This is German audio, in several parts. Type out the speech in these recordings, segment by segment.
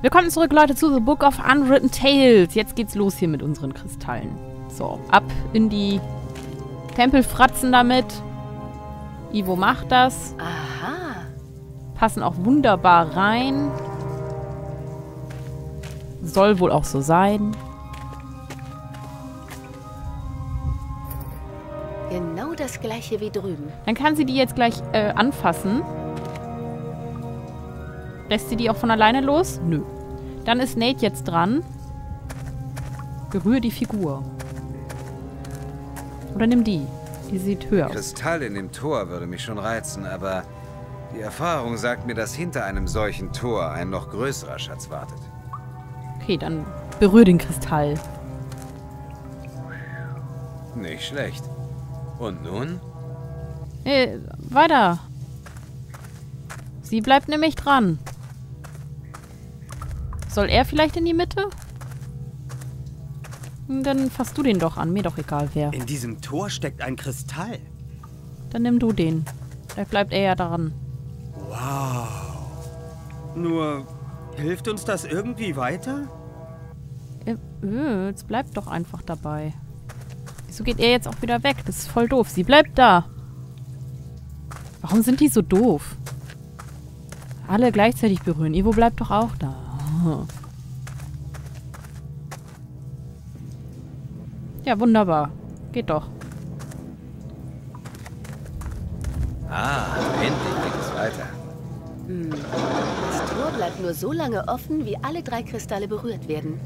Willkommen zurück, Leute, zu The Book of Unwritten Tales. Jetzt geht's los hier mit unseren Kristallen. So, ab in die Tempelfratzen damit. Ivo macht das. Aha. Passen auch wunderbar rein. Soll wohl auch so sein. Genau das gleiche wie drüben. Dann kann sie die jetzt gleich äh, anfassen. Lässt sie die auch von alleine los? Nö. Dann ist Nate jetzt dran. Berühre die Figur. Oder nimm die. Die sieht höher aus. Kristall in dem Tor würde mich schon reizen, aber die Erfahrung sagt mir, dass hinter einem solchen Tor ein noch größerer Schatz wartet. Okay, dann berühre den Kristall. Nicht schlecht. Und nun? Äh, weiter. Sie bleibt nämlich dran. Soll er vielleicht in die Mitte? Dann fasst du den doch an. Mir doch egal wer. In diesem Tor steckt ein Kristall. Dann nimm du den. Vielleicht bleibt er ja dran. Wow. Nur, hilft uns das irgendwie weiter? Äh, äh, jetzt bleibt doch einfach dabei. Wieso geht er jetzt auch wieder weg? Das ist voll doof. Sie bleibt da. Warum sind die so doof? Alle gleichzeitig berühren. Ivo bleibt doch auch da. Ja, wunderbar. Geht doch. Ah, endlich geht es weiter. Das Tor bleibt nur so lange offen, wie alle drei Kristalle berührt werden.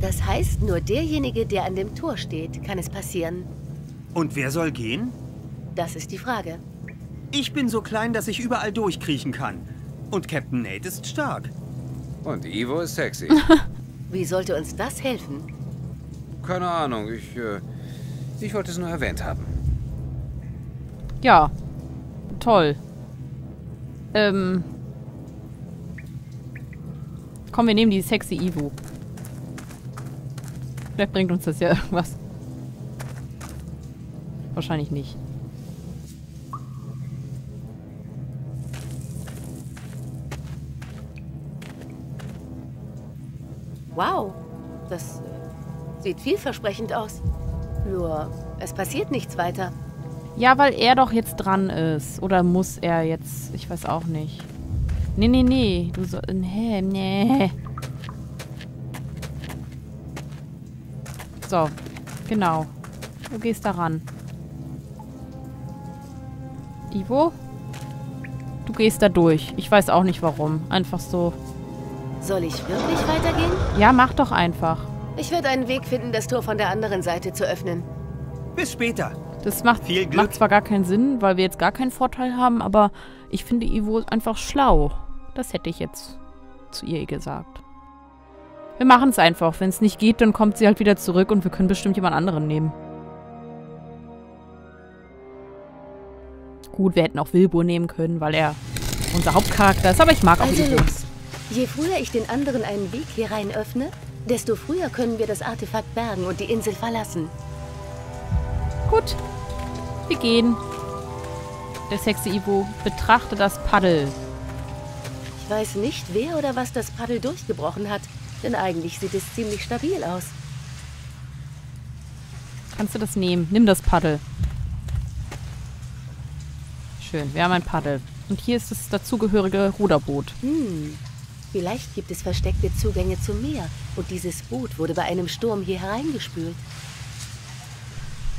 Das heißt, nur derjenige, der an dem Tor steht, kann es passieren. Und wer soll gehen? Das ist die Frage. Ich bin so klein, dass ich überall durchkriechen kann. Und Captain Nate ist stark. Und Ivo ist sexy. Wie sollte uns das helfen? Keine Ahnung, ich, äh, ich wollte es nur erwähnt haben. Ja. Toll. Ähm. Komm, wir nehmen die sexy Ivo. Vielleicht bringt uns das ja irgendwas. Wahrscheinlich nicht. Wow, das sieht vielversprechend aus. Nur, es passiert nichts weiter. Ja, weil er doch jetzt dran ist. Oder muss er jetzt? Ich weiß auch nicht. Nee, nee, nee. Du so. Nee, nee. So. Genau. Du gehst da ran. Ivo? Du gehst da durch. Ich weiß auch nicht warum. Einfach so. Soll ich wirklich weitergehen? Ja, mach doch einfach. Ich werde einen Weg finden, das Tor von der anderen Seite zu öffnen. Bis später. Das macht, Viel Glück. macht zwar gar keinen Sinn, weil wir jetzt gar keinen Vorteil haben, aber ich finde Ivo einfach schlau. Das hätte ich jetzt zu ihr gesagt. Wir machen es einfach. Wenn es nicht geht, dann kommt sie halt wieder zurück und wir können bestimmt jemand anderen nehmen. Gut, wir hätten auch Wilbur nehmen können, weil er unser Hauptcharakter ist, aber ich mag auch Also Wilbur. los. Je früher ich den anderen einen Weg hier rein öffne, desto früher können wir das Artefakt bergen und die Insel verlassen. Gut, wir gehen. Der sexy Ivo betrachte das Paddel. Ich weiß nicht, wer oder was das Paddel durchgebrochen hat, denn eigentlich sieht es ziemlich stabil aus. Kannst du das nehmen? Nimm das Paddel. Schön, wir haben ein Paddel. Und hier ist das dazugehörige Ruderboot. Hm, vielleicht gibt es versteckte Zugänge zum Meer und dieses Boot wurde bei einem Sturm hier hereingespült.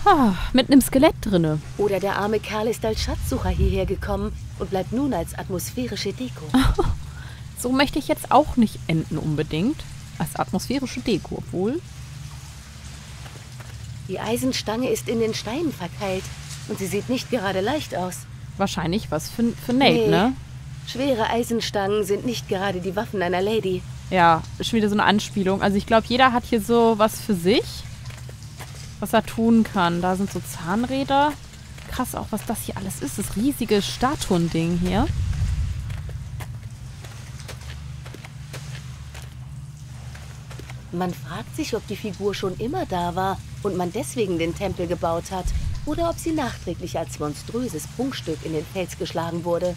Ah, mit einem Skelett drinne. Oder der arme Kerl ist als Schatzsucher hierher gekommen und bleibt nun als atmosphärische Deko. So möchte ich jetzt auch nicht enden unbedingt. Als atmosphärische Deko, obwohl. Die Eisenstange ist in den Steinen verkeilt und sie sieht nicht gerade leicht aus. Wahrscheinlich was für, für Nate, Nee. ne? Schwere Eisenstangen sind nicht gerade die Waffen einer Lady. Ja, ist schon wieder so eine Anspielung. Also ich glaube, jeder hat hier so was für sich, was er tun kann. Da sind so Zahnräder. Krass auch, was das hier alles ist. Das riesige Statuending hier. Man fragt sich, ob die Figur schon immer da war und man deswegen den Tempel gebaut hat oder ob sie nachträglich als monströses Prunkstück in den Fels geschlagen wurde.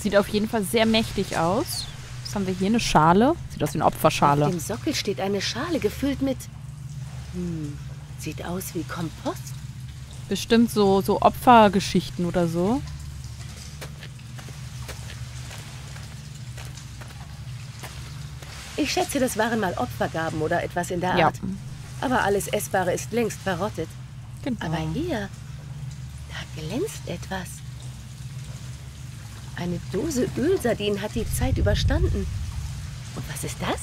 Sieht auf jeden Fall sehr mächtig aus. Was haben wir hier? Eine Schale? Sieht aus wie eine Opferschale. Auf dem Sockel steht eine Schale gefüllt mit... Hm, sieht aus wie Kompost. Bestimmt so, so Opfergeschichten oder so. Ich schätze, das waren mal Opfergaben oder etwas in der Ja. Art. Aber alles Essbare ist längst verrottet. Genau. Aber hier, da glänzt etwas. Eine Dose Ölsardinen hat die Zeit überstanden. Und was ist das?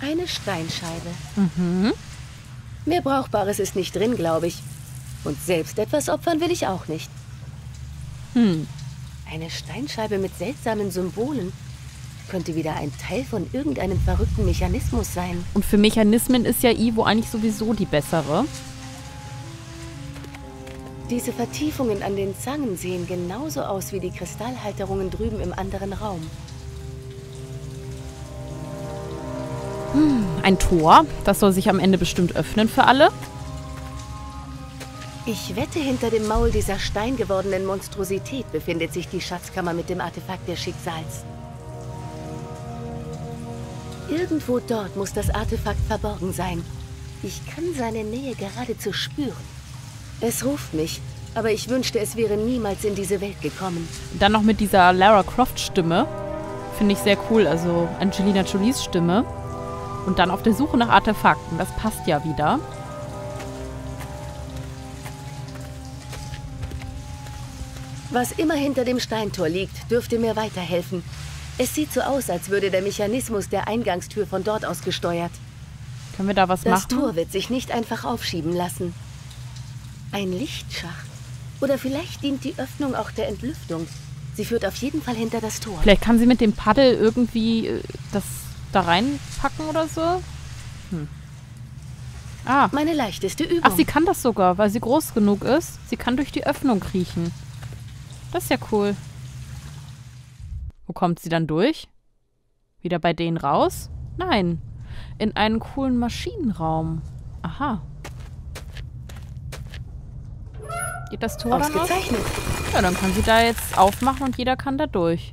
Eine Steinscheibe. Mhm. Mehr Brauchbares ist nicht drin, glaube ich. Und selbst etwas opfern will ich auch nicht. Hm. Eine Steinscheibe mit seltsamen Symbolen. Könnte wieder ein Teil von irgendeinem verrückten Mechanismus sein. Und für Mechanismen ist ja Ivo eigentlich sowieso die bessere. Diese Vertiefungen an den Zangen sehen genauso aus wie die Kristallhalterungen drüben im anderen Raum. Ein Tor. Das soll sich am Ende bestimmt öffnen für alle. Ich wette, hinter dem Maul dieser steingewordenen Monstrosität befindet sich die Schatzkammer mit dem Artefakt des Schicksals. Irgendwo dort muss das Artefakt verborgen sein. Ich kann seine Nähe geradezu spüren. Es ruft mich, aber ich wünschte, es wäre niemals in diese Welt gekommen. Dann noch mit dieser Lara Croft Stimme. Finde ich sehr cool. Also Angelina Jolies Stimme. Und dann auf der Suche nach Artefakten. Das passt ja wieder. Was immer hinter dem Steintor liegt, dürfte mir weiterhelfen. Es sieht so aus, als würde der Mechanismus der Eingangstür von dort aus gesteuert. Können wir da was Das machen? Tor wird sich nicht einfach aufschieben lassen. Ein Lichtschacht. Oder vielleicht dient die Öffnung auch der Entlüftung. Sie führt auf jeden Fall hinter das Tor. Vielleicht kann sie mit dem Paddel irgendwie äh, das da reinpacken oder so. Hm. Ah. Meine leichteste Übung. Ach, sie kann das sogar, weil sie groß genug ist. Sie kann durch die Öffnung kriechen. Das ist ja cool. Wo kommt sie dann durch? Wieder bei denen raus? Nein. In einen coolen Maschinenraum. Aha. Geht das Tor dann auf? Ja, dann kann sie da jetzt aufmachen und jeder kann da durch.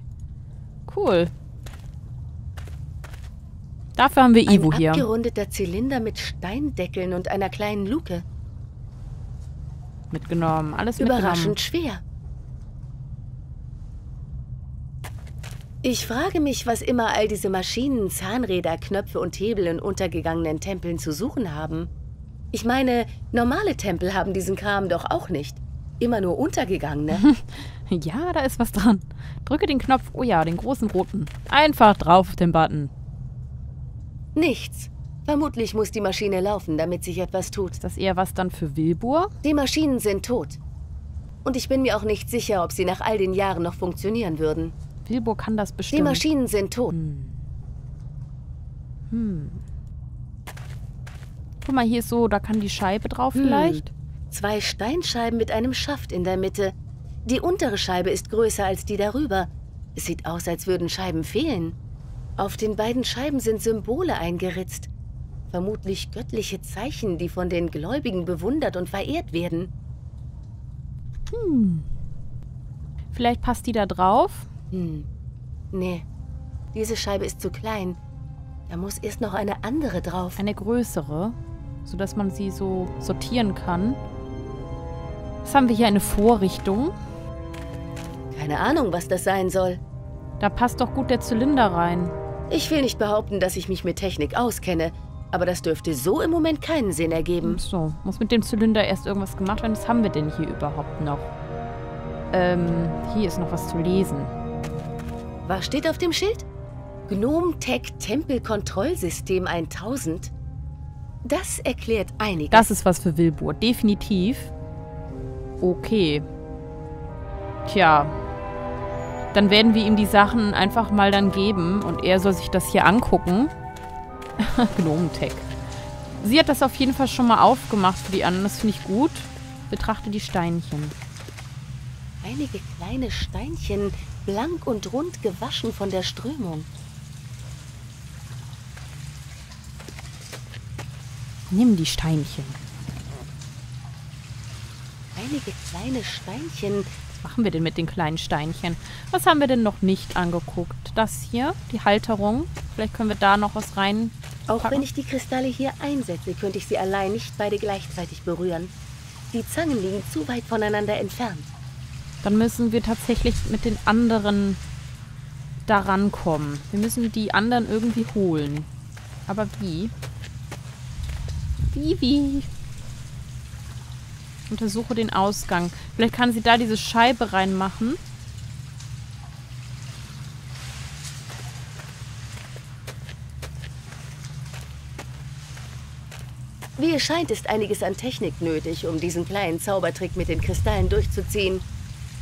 Cool. Dafür haben wir Ein Ivo hier. abgerundeter Zylinder mit Steindeckeln und einer kleinen Luke. Mitgenommen. Alles mitgenommen. Überraschend schwer. Ich frage mich, was immer all diese Maschinen, Zahnräder, Knöpfe und Hebel in untergegangenen Tempeln zu suchen haben. Ich meine, normale Tempel haben diesen Kram doch auch nicht. Immer nur untergegangene. Ja, da ist was dran. Drücke den Knopf. Oh ja, den großen roten. Einfach drauf auf den Button. Nichts. Vermutlich muss die Maschine laufen, damit sich etwas tut. Ist das eher was dann für Wilbur? Die Maschinen sind tot. Und ich bin mir auch nicht sicher, ob sie nach all den Jahren noch funktionieren würden. Wilbur kann das Die bestimmt. Maschinen sind tot. Guck mal, hier ist so, da kann die Scheibe drauf Hm. vielleicht. Zwei Steinscheiben mit einem Schaft in der Mitte. Die untere Scheibe ist größer als die darüber. Es sieht aus, als würden Scheiben fehlen. Auf den beiden Scheiben sind Symbole eingeritzt. Vermutlich göttliche Zeichen, die von den Gläubigen bewundert und verehrt werden. Vielleicht passt die da drauf. Hm. Nee, diese Scheibe ist zu klein. Da muss erst noch eine andere drauf. Eine größere, sodass man sie so sortieren kann. Was haben wir hier? Eine Vorrichtung. Keine Ahnung, was das sein soll. Da passt doch gut der Zylinder rein. Ich will nicht behaupten, dass ich mich mit Technik auskenne, aber das dürfte so im Moment keinen Sinn ergeben. So, muss mit dem Zylinder erst irgendwas gemacht werden. Was haben wir denn hier überhaupt noch? Ähm, hier ist noch was zu lesen. Was steht auf dem Schild? Gnome Tech Tempelkontrollsystem 1000? Das erklärt einiges. Das ist was für Wilbur, definitiv. Okay. Tja. Dann werden wir ihm die Sachen einfach mal dann geben und er soll sich das hier angucken. Gnomentech. Sie hat das auf jeden Fall schon mal aufgemacht für die anderen. Das finde ich gut. Betrachte die Steinchen. Einige kleine Steinchen, blank und rund gewaschen von der Strömung. Nimm die Steinchen. Einige kleine Steinchen, machen wir denn mit den kleinen Steinchen? Was haben wir denn noch nicht angeguckt? Das hier, die Halterung. Vielleicht können wir da noch was rein. Auch wenn ich die Kristalle hier einsetze, könnte ich sie allein nicht beide gleichzeitig berühren. Die Zangen liegen zu weit voneinander entfernt. Dann müssen wir tatsächlich mit den anderen da rankommen. Wir müssen die anderen irgendwie holen. Aber wie? Wie, wie? Untersuche den Ausgang. Vielleicht kann sie da diese Scheibe reinmachen. Wie es scheint, ist einiges an Technik nötig, um diesen kleinen Zaubertrick mit den Kristallen durchzuziehen.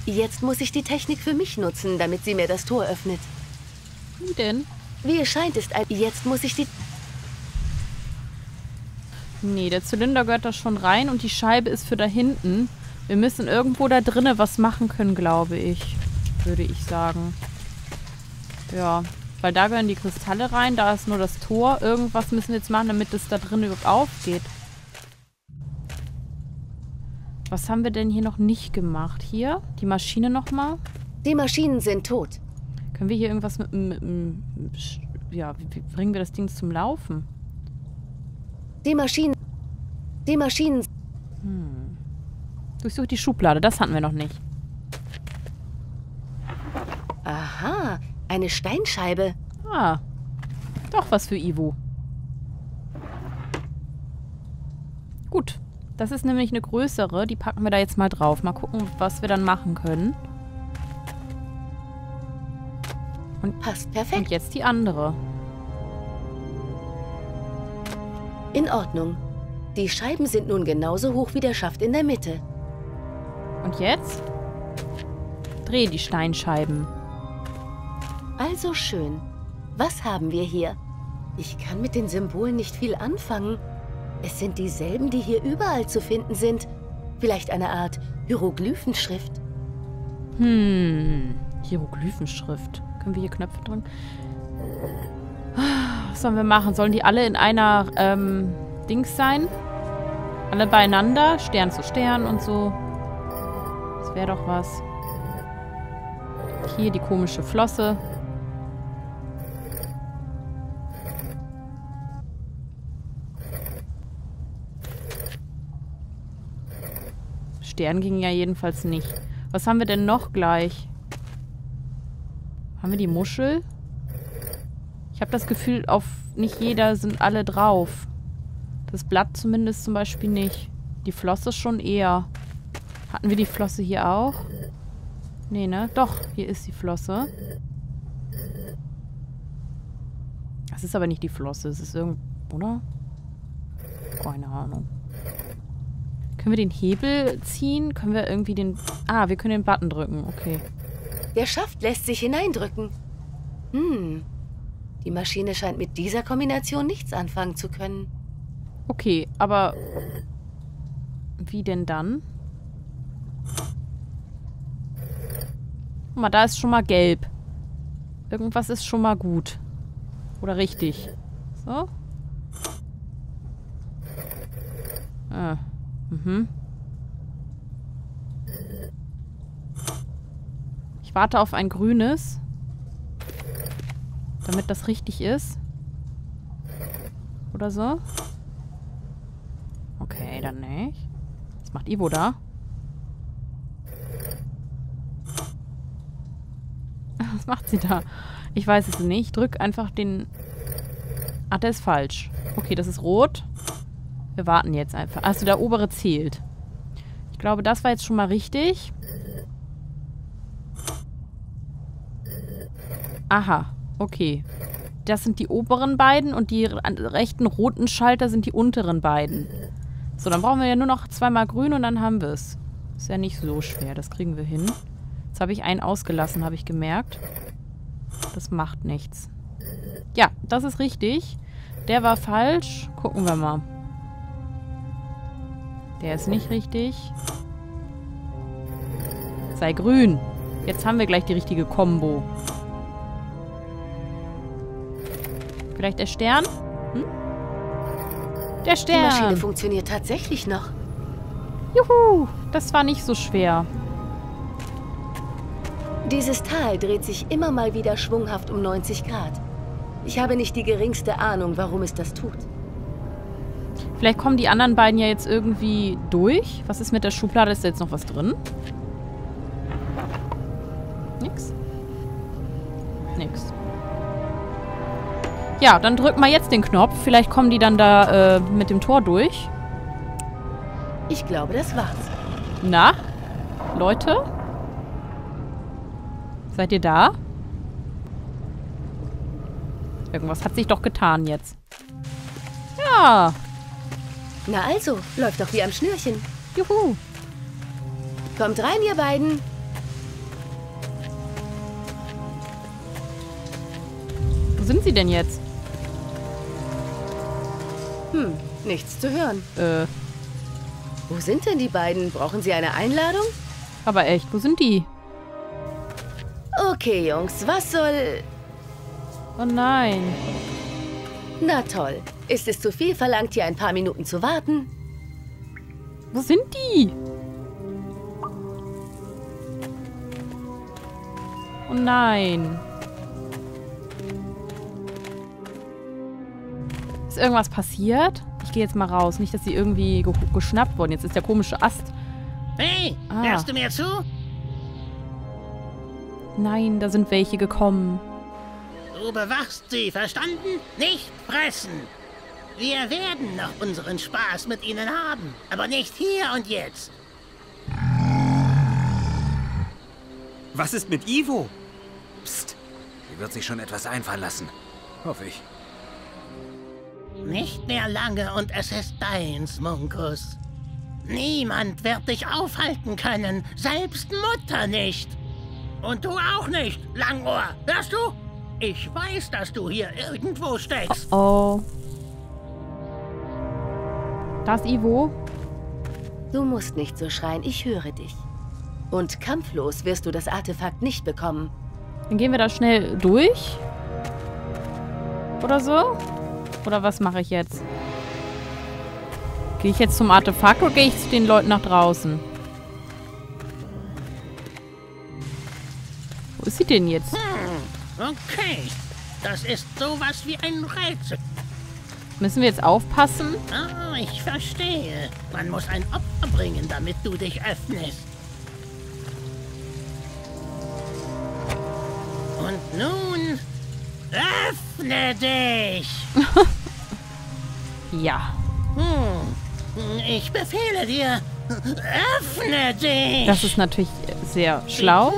Jetzt muss ich die Technik für mich nutzen, damit sie mir das Tor öffnet. Wie denn? Wie es scheint, ist ein... Jetzt muss ich die... Nee, der Zylinder gehört da schon rein und die Scheibe ist für da hinten. Wir müssen irgendwo da drinnen was machen können, glaube ich. Würde ich sagen. Ja, weil da gehören die Kristalle rein, da ist nur das Tor. Irgendwas müssen wir jetzt machen, damit es da drin überhaupt aufgeht. Was haben wir denn hier noch nicht gemacht? Hier, die Maschine nochmal. Die Maschinen sind tot. Können wir hier irgendwas mit, mit, mit ja, wie, wie bringen wir das Ding zum Laufen? Die Maschinen... Die Maschinen... Durchsuche die Schublade, das hatten wir noch nicht. Aha, eine Steinscheibe. Ah, doch was für Ivo. Gut, das ist nämlich eine größere. Die packen wir da jetzt mal drauf. Mal gucken, was wir dann machen können. Passt Und perfekt. jetzt die andere. In Ordnung. Die Scheiben sind nun genauso hoch wie der Schaft in der Mitte. Und jetzt? Dreh die Steinscheiben. Also schön. Was haben wir hier? Ich kann mit den Symbolen nicht viel anfangen. Es sind dieselben, die hier überall zu finden sind. Vielleicht eine Art Hieroglyphenschrift. Hm, Hieroglyphenschrift. Können wir hier Knöpfe drücken? Sollen wir machen? Sollen die alle in einer ähm, Dings sein? Alle beieinander? Stern zu Stern und so. Das wäre doch was. Hier die komische Flosse. Stern ging ja jedenfalls nicht. Was haben wir denn noch gleich? Haben wir die Muschel? Ich habe das Gefühl, auf nicht jeder sind alle drauf. Das Blatt zumindest zum Beispiel nicht. Die Flosse schon eher. Hatten wir die Flosse hier auch? Nee, ne? Doch, hier ist die Flosse. Das ist aber nicht die Flosse. Es ist irgend... Oder? Keine Ahnung. Können wir den Hebel ziehen? Können wir irgendwie den... Ah, wir können den Button drücken. Okay. Der Schaft lässt sich hineindrücken. Hm. Die Maschine scheint mit dieser Kombination nichts anfangen zu können. Okay, aber... Wie denn dann? Guck mal, da ist schon mal gelb. Irgendwas ist schon mal gut. Oder richtig. So. Ah. Mhm. Ich warte auf ein grünes. Damit das richtig ist. Oder so. Okay, dann nicht. Was macht Ivo da? Was macht sie da? Ich weiß es nicht. Drück einfach den... Ach, der ist falsch. Okay, das ist rot. Wir warten jetzt einfach. Also der obere zählt. Ich glaube, das war jetzt schon mal richtig. Aha, okay. Das sind die oberen beiden und die rechten roten Schalter sind die unteren beiden. So, dann brauchen wir ja nur noch zweimal grün und dann haben wir es. Ist ja nicht so schwer, das kriegen wir hin. Jetzt habe ich einen ausgelassen, habe ich gemerkt. Das macht nichts. Ja, das ist richtig. Der war falsch. Gucken wir mal. Der ist nicht richtig. Sei grün. Jetzt haben wir gleich die richtige Combo. Vielleicht der Stern? Hm? Der Die Maschine Stern. funktioniert tatsächlich noch. Juhu. Das war nicht so schwer. Dieses Tal dreht sich immer mal wieder schwunghaft um 90 Grad. Ich habe nicht die geringste Ahnung, warum es das tut. Vielleicht kommen die anderen beiden ja jetzt irgendwie durch. Was ist mit der Schublade? Ist da jetzt noch was drin? Ja, dann drücken wir jetzt den Knopf. Vielleicht kommen die dann da äh, mit dem Tor durch. Ich glaube, das war's. Na? Leute? Seid ihr da? Irgendwas hat sich doch getan jetzt. Ja. Na also, läuft doch wie am Schnürchen. Juhu. Kommt rein, ihr beiden. Wo sind sie denn jetzt? Hm, nichts zu hören. Äh, Wo sind denn die beiden? Brauchen sie eine Einladung? aber echt, wo sind die? Okay, Jungs, was soll... Oh nein. Na toll. Ist es zu viel verlangt, hier ein paar Minuten zu warten? Wo sind die? Oh nein. Irgendwas passiert? Ich gehe jetzt mal raus. Nicht, dass sie irgendwie ge geschnappt wurden. Jetzt ist der komische Ast. Hey, Ah. hörst du mir zu? Nein, da sind welche gekommen. Du bewachst sie, verstanden? Nicht fressen. Wir werden noch unseren Spaß mit ihnen haben, aber nicht hier und jetzt. Was ist mit Ivo? Psst. Sie wird sich schon etwas einfallen lassen. Hoffe ich. Nicht mehr lange und es ist deins, Munkus. Niemand wird dich aufhalten können, selbst Mutter nicht. Und du auch nicht, Langohr. Hörst du? Ich weiß, dass du hier irgendwo steckst. Oh. Da ist Ivo. Du musst nicht so schreien, ich höre dich. Und kampflos wirst du das Artefakt nicht bekommen. Dann gehen wir da schnell durch. Oder so? Oder was mache ich jetzt? Gehe ich jetzt zum Artefakt oder gehe ich zu den Leuten nach draußen? Wo ist sie denn jetzt? Okay, das ist sowas wie ein Rätsel. Müssen wir jetzt aufpassen? Ah, ich verstehe. Man muss ein Opfer bringen, damit du dich öffnest. Und nun, öffne dich! Ja. Hm, ich befehle dir, öffne dich! Das ist natürlich sehr schlau.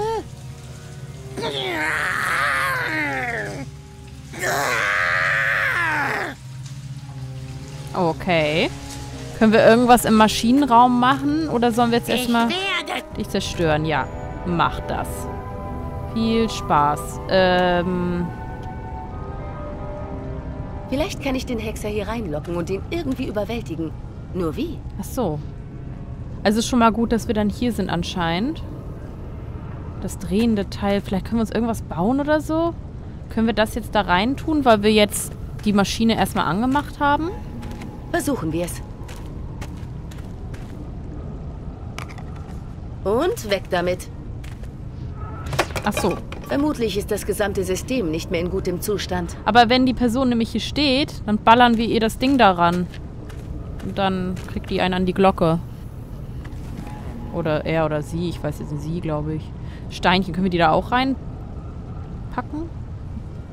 Okay. Können wir irgendwas im Maschinenraum machen? Oder sollen wir jetzt erstmal dich zerstören? Ja, mach das. Viel Spaß. Ähm, Vielleicht kann ich den Hexer hier reinlocken und ihn irgendwie überwältigen. Nur wie? ach so. Also ist schon mal gut, dass wir dann hier sind anscheinend. Das drehende Teil. Vielleicht können wir uns irgendwas bauen oder so? Können wir das jetzt da rein tun, weil wir jetzt die Maschine erstmal angemacht haben? Versuchen wir es. Und weg damit. Ach so. Vermutlich ist das gesamte System nicht mehr in gutem Zustand. Aber wenn die Person nämlich hier steht, dann ballern wir ihr das Ding daran. Und dann kriegt die einen an die Glocke. Oder er oder sie, ich weiß jetzt nicht, sie, glaube ich. Steinchen, können wir die da auch reinpacken?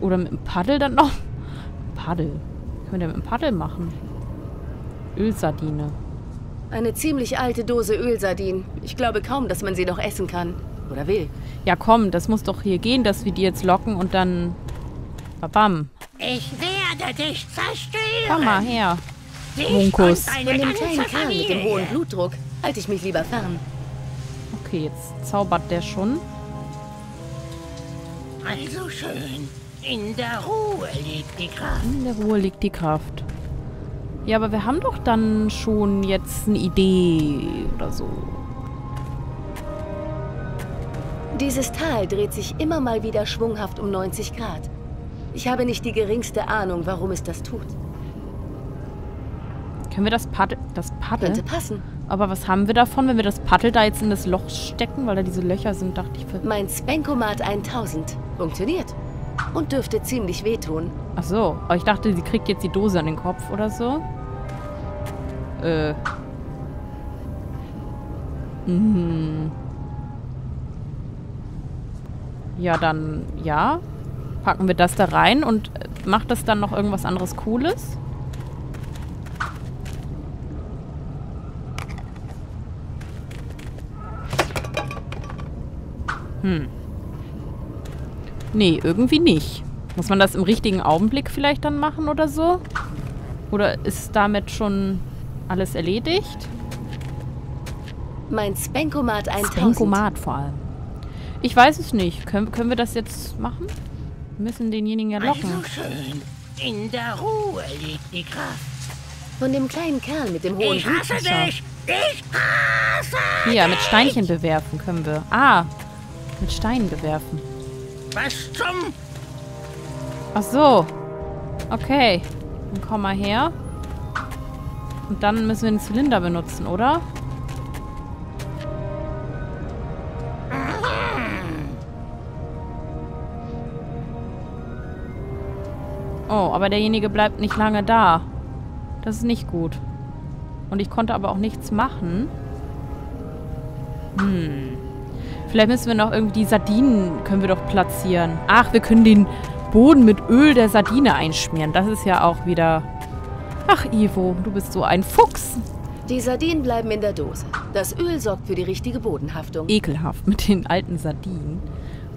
Oder mit dem Paddel dann noch? Paddel. Können wir denn mit dem Paddel machen? Ölsardine. Eine ziemlich alte Dose Ölsardinen. Ich glaube kaum, dass man sie noch essen kann. Oder will. Ja komm, das muss doch hier gehen, dass wir die jetzt locken und dann... Babam. Ich werde dich zerstören. Komm mal her. Munkus. Von dem kleinen Kerl mit dem hohen. Blutdruck halte ich mich lieber fern. Okay, jetzt zaubert der schon. Also schön. In der Ruhe liegt die Kraft. In der Ruhe liegt die Kraft. Ja, aber wir haben doch dann schon jetzt eine Idee oder so. Dieses Tal dreht sich immer mal wieder schwunghaft um 90 Grad. Ich habe nicht die geringste Ahnung, warum es das tut. Können wir das Paddel... Das Paddel? Könnte passen. Aber was haben wir davon, wenn wir das Paddel da jetzt in das Loch stecken? Weil da diese Löcher sind, dachte ich. Für Mein Spankomat 1000 funktioniert. Und dürfte ziemlich wehtun. Ach so. Aber ich dachte, sie kriegt jetzt die Dose an den Kopf oder so. Äh. Mhm. Ja, dann, ja. Packen wir das da rein und äh, macht das dann noch irgendwas anderes Cooles? Hm. Nee, irgendwie nicht. Muss man das im richtigen Augenblick vielleicht dann machen oder so? Oder ist damit schon alles erledigt? Mein Spankomat 1000. Spankomat vor allem. Ich weiß es nicht. Können, können wir das jetzt machen? Wir müssen denjenigen ja locken. Also schön. In der Ruhe liegt die Kraft. Von dem kleinen Kerl mit dem hohen Ich hasse Hut. dich! Ich hasse Hier, mit Steinchen bewerfen können wir. Ah, mit Steinen bewerfen. Was zum... Ach so. Okay. Dann komm mal her. Und dann müssen wir den Zylinder benutzen, oder? Oh, aber derjenige bleibt nicht lange da. Das ist nicht gut. Und ich konnte aber auch nichts machen. Hm. Vielleicht müssen wir noch irgendwie die Sardinen können wir doch platzieren. Ach, wir können den Boden mit Öl der Sardine einschmieren. Das ist ja auch wieder... Ach, Ivo, du bist so ein Fuchs. Die Sardinen bleiben in der Dose. Das Öl sorgt für die richtige Bodenhaftung. Ekelhaft mit den alten Sardinen.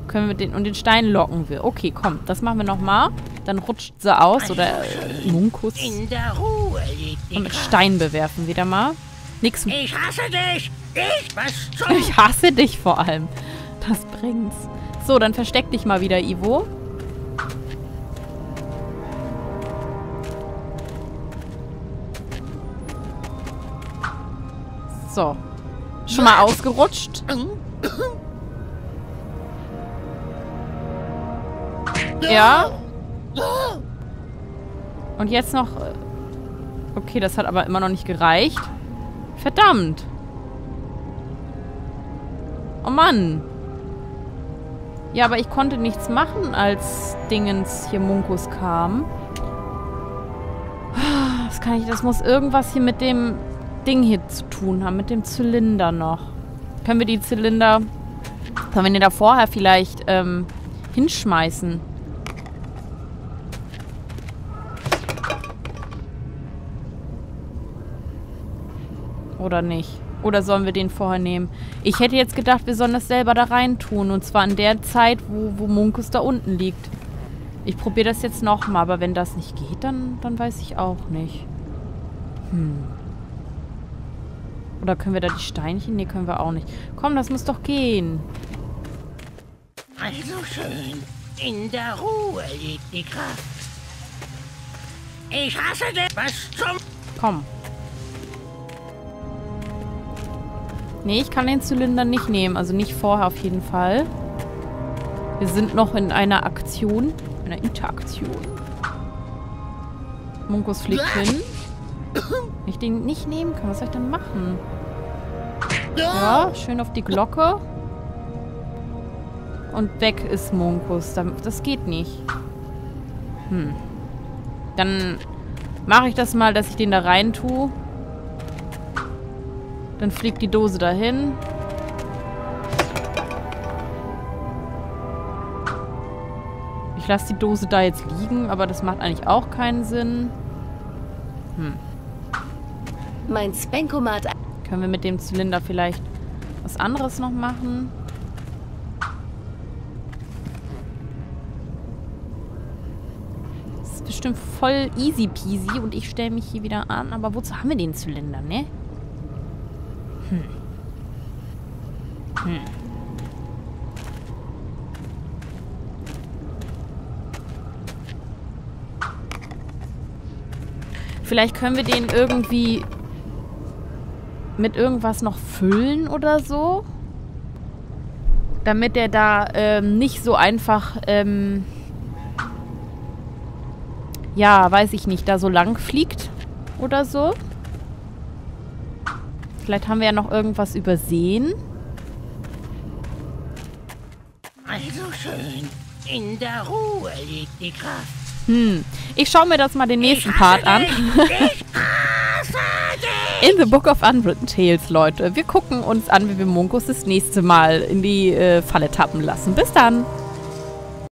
Können wir den... Und den Stein locken wir. Okay, komm, das machen wir nochmal. Dann rutscht sie aus. Oder äh, Munkus. Und mit. Stein bewerfen wieder mal. Nix Ich hasse dich! Ich... Was zum... Ich hasse dich vor allem. Das bringt's. So, dann versteck dich mal wieder, Ivo. So. Schon mal ausgerutscht. Ja. Und jetzt noch... äh, Okay, das hat aber immer noch nicht gereicht. Verdammt. Oh Mann. Ja, aber ich konnte nichts machen, als Dingens hier Munkus kam. Das kann ich, das muss irgendwas hier mit dem Ding hier zu tun haben, mit dem Zylinder noch. Können wir die Zylinder, können wir den da vorher vielleicht ähm, hinschmeißen? Oder nicht? Oder sollen wir den vorher nehmen? Ich hätte jetzt gedacht, wir sollen das selber da rein tun. Und zwar in der Zeit, wo, wo Munkus da unten liegt. Ich probiere das jetzt nochmal, aber wenn das nicht geht, dann, dann weiß ich auch nicht. Hm. Oder können wir da die Steinchen? Nee, können wir auch nicht. Komm, das muss doch gehen. Also schön. In der Ruhe liegt die Kraft. Ich hasse dich! Was zum... Komm. Nee, ich kann den Zylinder nicht nehmen. Also nicht vorher auf jeden Fall. Wir sind noch in einer Aktion. Einer Interaktion. Munkus fliegt hin. Wenn ich den nicht nehmen kann, was soll ich denn machen? Ja, schön auf die Glocke. Und weg ist Munkus. Da- Das geht nicht. Hm. Dann mache ich das mal, dass ich den da rein tue. Dann fliegt die Dose dahin. Ich lasse die Dose da jetzt liegen, aber das macht eigentlich auch keinen Sinn. Mein Spankomat Können wir mit dem Zylinder vielleicht was anderes noch machen? Das ist bestimmt voll easy peasy und ich stelle mich hier wieder an. Aber wozu haben wir den Zylinder, ne? Hm. Hm. Vielleicht können wir den irgendwie mit irgendwas noch füllen oder so. Damit der da ähm, nicht so einfach, ähm, ja, weiß ich nicht, da so lang fliegt oder so. Vielleicht haben wir ja noch irgendwas übersehen. Also schön. In der Ruhe liegt die Kraft. Hm. Ich schaue mir das mal den nächsten Part an. In the Book of Unwritten Tales, Leute. Wir gucken uns an, wie wir Munkus das nächste Mal in die äh, Falle tappen lassen. Bis dann.